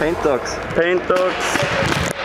Paint Dogs. Paint Dogs.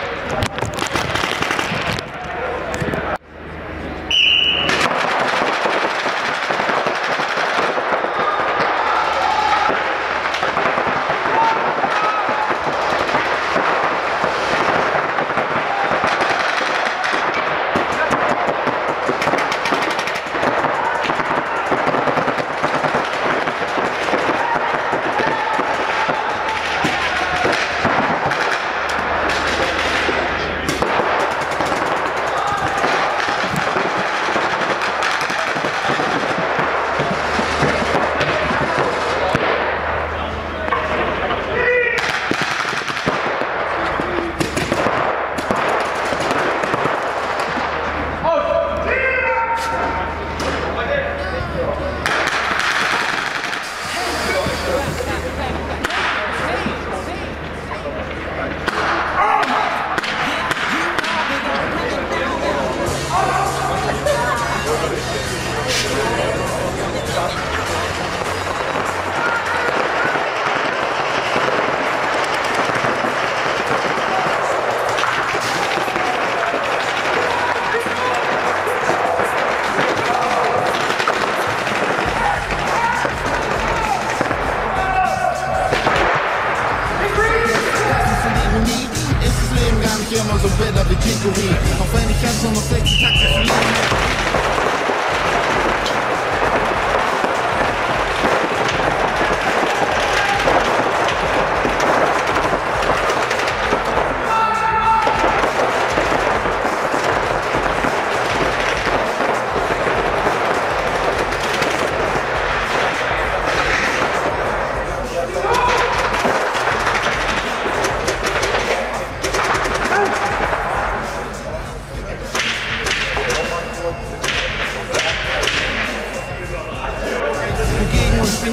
Das Leben gar nicht immer so bitter wie Chicory. Auch wenn ich jetzt nur noch 60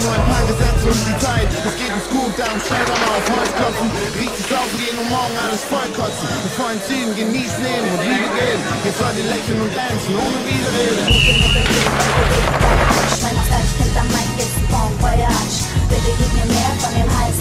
nur ein paar Gesetze und die Zeit. Es geht uns gut, darum schnell mal auf Holz klopfen. Richtig saufen gehen und morgen alles vollkotzen. Mit vollen Zügen genießen Leben und Liebe gehen. Jetzt soll die lächeln und dancen ohne Widerrede. Hinter mein ist Bon Voyage. Bitte gib mir mehr von dem heißen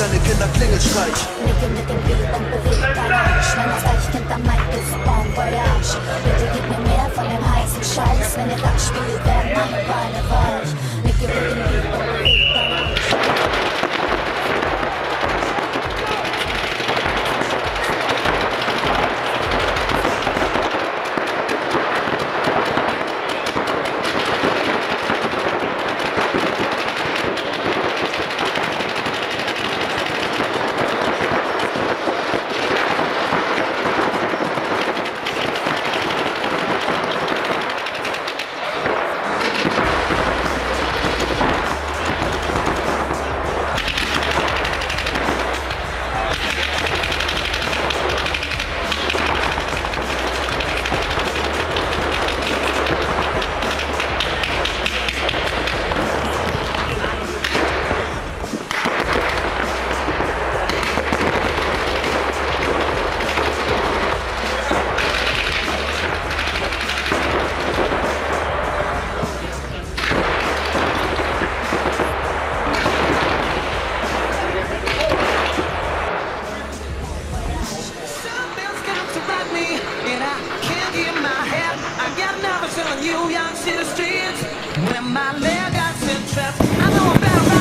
kleine Kinder Klingelstreich. York City streets when my leg got trapped. I know I'm better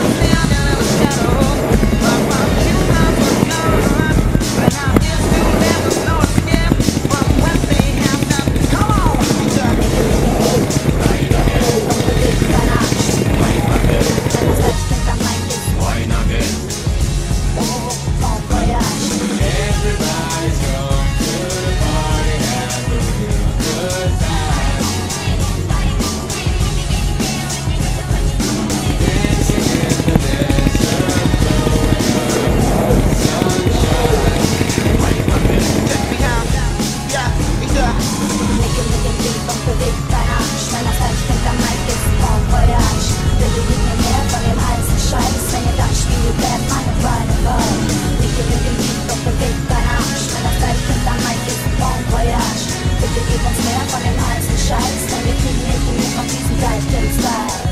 tracks, and the to of these